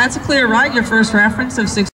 That's a clear right. Your first reference of six.